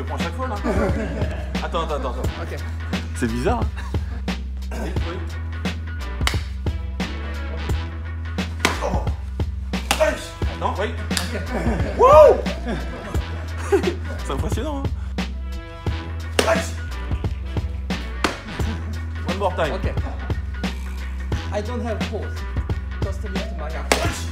le prends chaque fois là. attends, attends, attends. attends. Ok. C'est bizarre. hein. Oui. Oh. Attends, oui. Wouh C'est impressionnant. Hein. One more time. Ok. I don't have pause. Just lift my arm.